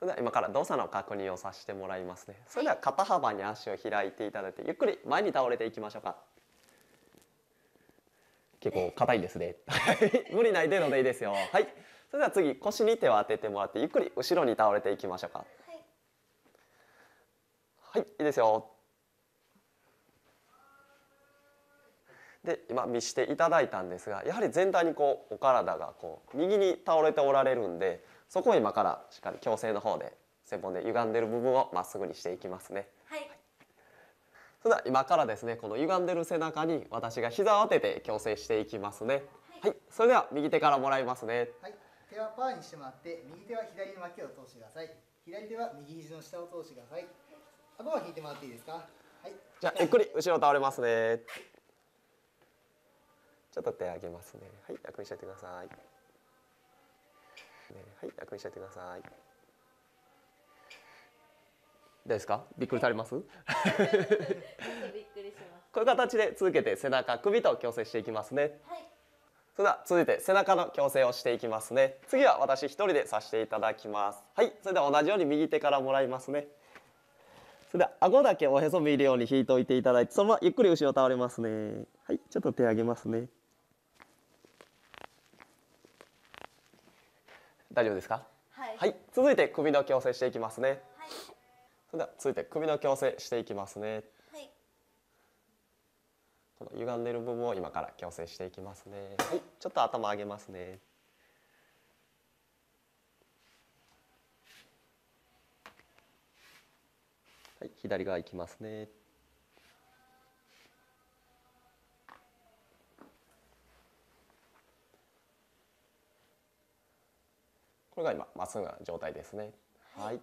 それでは今から動作の確認をさせてもらいますね。それでは肩幅に足を開いていただいてゆっくり前に倒れていきましょうか。結構硬いですね。無理ない程度でいいですよ。はい。それでは次腰に手を当ててもらってゆっくり後ろに倒れていきましょうか。はい。はいいいですよ。で今見していただいたんですがやはり全体にこうお体がこう右に倒れておられるんでそこを今からしっかり矯正の方で背骨で歪んでる部分をまっすぐにしていきますね。はい。それでは今からですねこの歪んでる背中に私が膝を当てて矯正していきますね。はい、それでは右手からもらいますね。はい、手はパーにしてもらって右手は左の脇を通してください。左手は右肘の下を通してください。顎は引いてもらっていいですか？はい。じゃあゆっくり後ろ倒れますね。ちょっと手上げますね。はい。楽にしておいてください、ね、はい楽にしておいてください。どうですか？びっくりされます？ちょっとびっくりしますこういう形で続けて背中首と矯正していきますね。はい。それでは続いて背中の矯正をしていきますね。次は私一人でさせていただきます。はいそれでは同じように右手からもらいますね。それでは顎だけおへそ見るように引いておいていただいてそのままゆっくり後ろ倒れますね。はいちょっと手上げますね大丈夫ですか？はい。はい。続いて首の矯正していきますね。はい。それでは続いて首の矯正していきますね。はい。この歪んでいる部分を今から矯正していきますね。はい。ちょっと頭上げますね。はい。左側行きますねこれが今まっすぐな状態ですね。はい。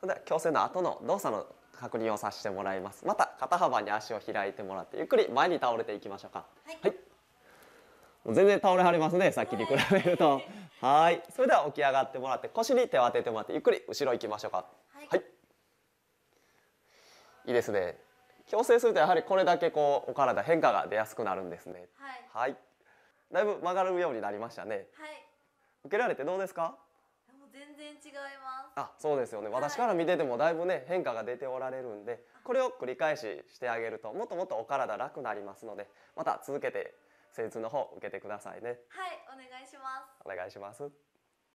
それでは矯正の後の動作の確認をさせてもらいます。また肩幅に足を開いてもらってゆっくり前に倒れていきましょうか。はい。もう全然倒れはりますねさっきに比べると。はい。それでは起き上がってもらって腰に手を当ててもらってゆっくり後ろ行きましょうか。はい。はい。いいですね。矯正するとやはりこれだけこうお体変化が出やすくなるんですね。はい。はい。だいぶ曲がるようになりましたね。はい受けられてどうですか？全然違います。あそうですよね。はい。私から見ててもだいぶね変化が出ておられるんでこれを繰り返ししてあげるともっともっとお体楽になりますのでまた続けて施術の方受けてくださいね。はいお願いします。お願いします